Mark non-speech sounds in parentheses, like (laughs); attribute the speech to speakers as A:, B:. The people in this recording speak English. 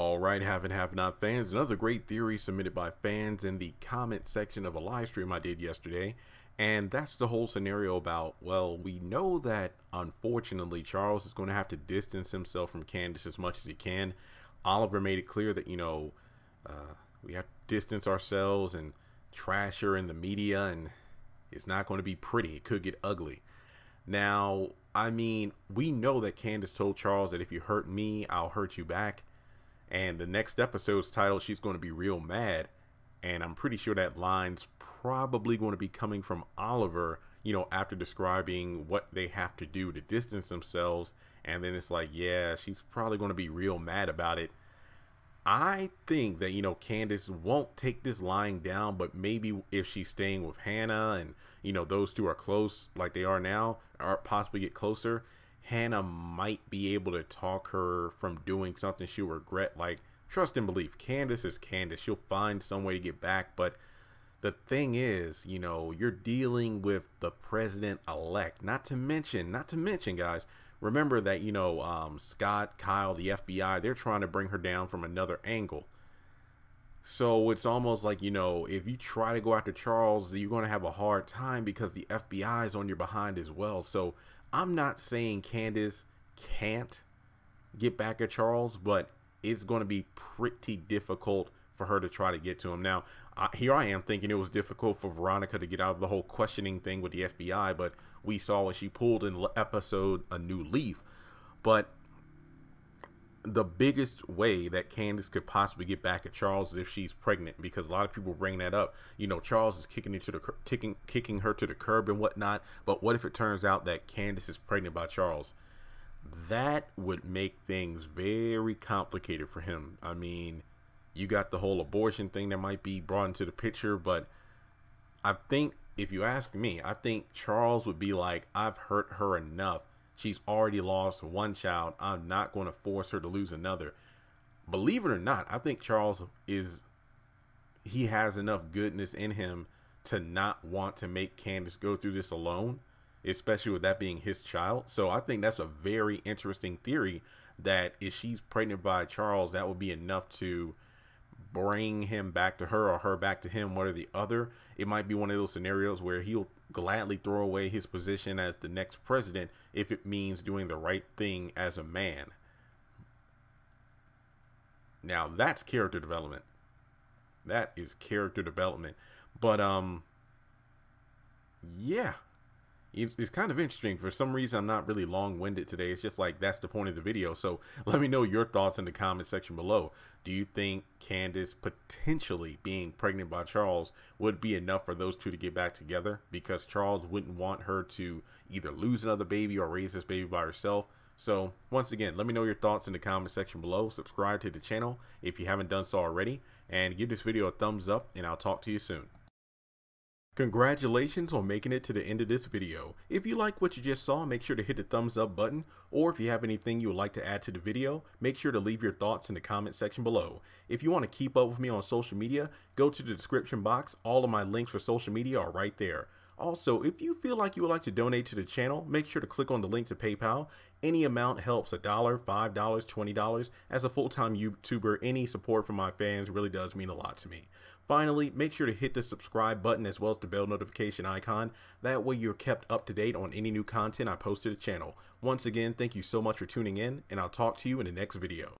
A: All right, have and have not fans. Another great theory submitted by fans in the comment section of a live stream I did yesterday. And that's the whole scenario about, well, we know that unfortunately Charles is going to have to distance himself from Candace as much as he can. Oliver made it clear that, you know, uh, we have to distance ourselves and trash her in the media, and it's not going to be pretty. It could get ugly. Now, I mean, we know that Candace told Charles that if you hurt me, I'll hurt you back and the next episode's title, she's going to be real mad. And I'm pretty sure that line's probably going to be coming from Oliver, you know, after describing what they have to do to distance themselves. And then it's like, yeah, she's probably going to be real mad about it. I think that, you know, Candace won't take this lying down, but maybe if she's staying with Hannah and, you know, those two are close like they are now, or possibly get closer, Hannah might be able to talk her from doing something she'll regret. Like, trust and believe. Candace is Candace. She'll find some way to get back. But the thing is, you know, you're dealing with the president elect. Not to mention, not to mention, guys, remember that, you know, um, Scott, Kyle, the FBI, they're trying to bring her down from another angle. So it's almost like, you know, if you try to go after Charles, you're going to have a hard time because the FBI is on your behind as well. So I'm not saying Candace can't get back at Charles, but it's going to be pretty difficult for her to try to get to him. Now, I, here I am thinking it was difficult for Veronica to get out of the whole questioning thing with the FBI, but we saw when she pulled in episode A New Leaf. But the biggest way that Candace could possibly get back at Charles is if she's pregnant, because a lot of people bring that up. You know, Charles is kicking into the kicking kicking her to the curb and whatnot. But what if it turns out that Candace is pregnant by Charles? That would make things very complicated for him. I mean, you got the whole abortion thing that might be brought into the picture, but I think if you ask me, I think Charles would be like, I've hurt her enough She's already lost one child. I'm not going to force her to lose another. Believe it or not, I think Charles is he has enough goodness in him to not want to make Candace go through this alone, especially with that being his child. So I think that's a very interesting theory that if she's pregnant by Charles, that would be enough to bring him back to her or her back to him, one or the other. It might be one of those scenarios where he'll gladly throw away his position as the next president if it means doing the right thing as a man. Now that's character development. That is character development. But um yeah, it's kind of interesting. For some reason, I'm not really long-winded today. It's just like that's the point of the video. So (laughs) let me know your thoughts in the comment section below. Do you think Candace potentially being pregnant by Charles would be enough for those two to get back together? Because Charles wouldn't want her to either lose another baby or raise this baby by herself. So once again, let me know your thoughts in the comment section below. Subscribe to the channel if you haven't done so already. And give this video a thumbs up and I'll talk to you soon. Congratulations on making it to the end of this video. If you like what you just saw, make sure to hit the thumbs up button, or if you have anything you would like to add to the video, make sure to leave your thoughts in the comment section below. If you want to keep up with me on social media, go to the description box. All of my links for social media are right there. Also, if you feel like you would like to donate to the channel, make sure to click on the link to PayPal. Any amount helps, a dollar, $5, $20. As a full-time YouTuber, any support from my fans really does mean a lot to me. Finally, make sure to hit the subscribe button as well as the bell notification icon. That way you're kept up to date on any new content I post to the channel. Once again, thank you so much for tuning in, and I'll talk to you in the next video.